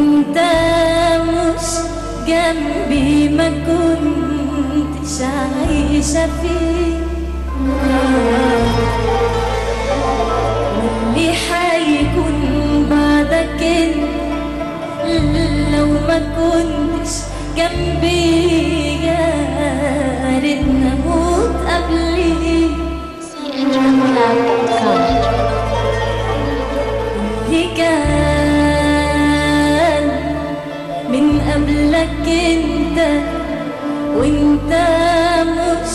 وانت مش جنبي ما كنتش عايشة فيه. وانت مش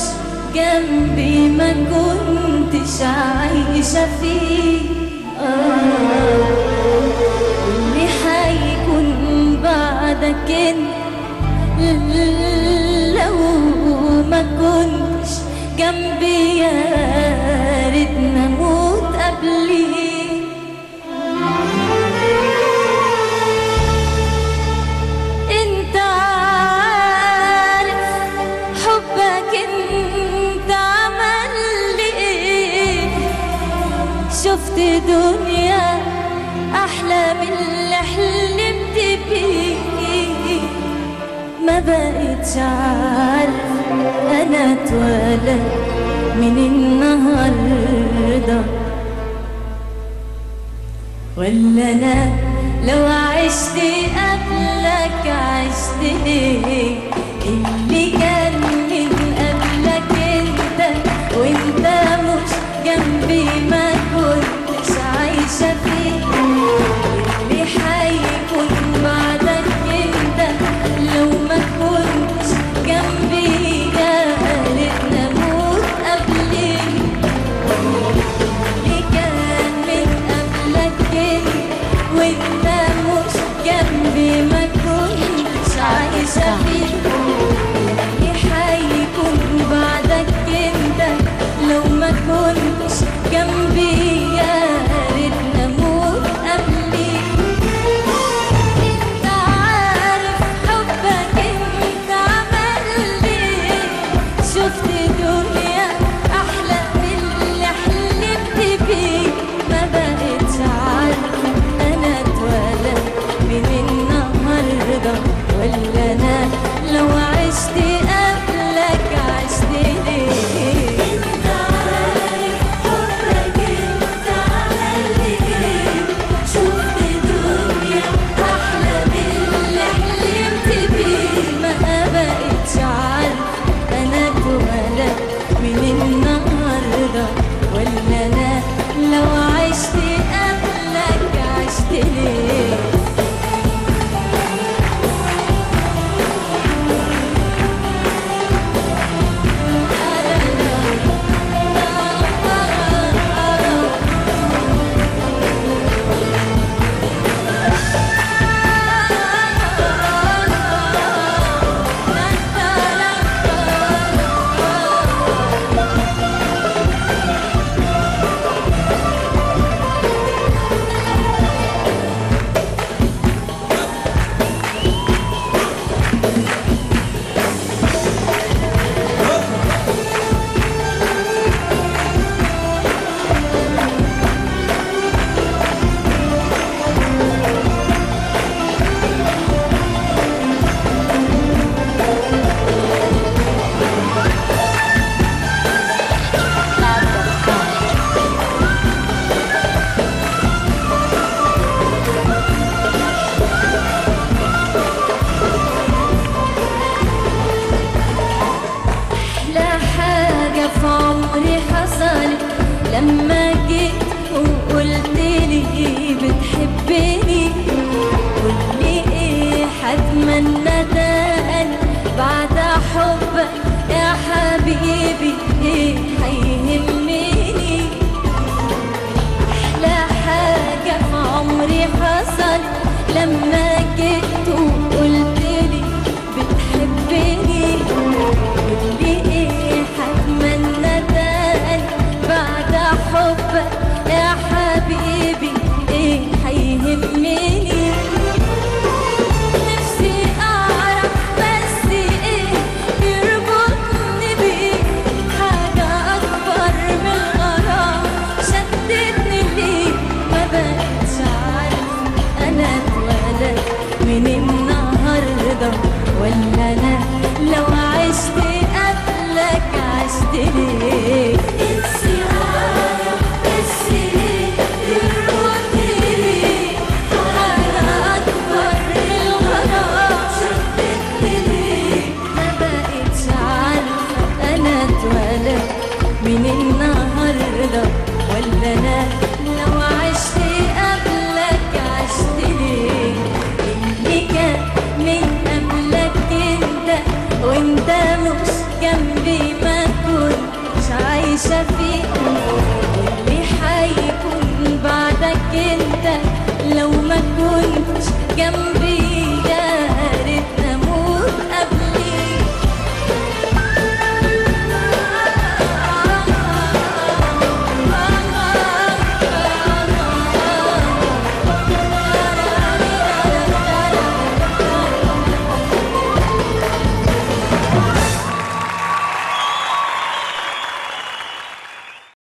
جنبي ما كنتش عايشة فيه. آه اللي هيكون بعدك لو ما كنتش جنبي يا ريت نموت قبليه بقتش عارف أنا اتولد من النهارده. ولا أنا لو عشت قبلك عشت إيه؟ اللي كان من قبلك أنت وأنت مش جنبي ما كنتش عايشة فيه. اللي حي remember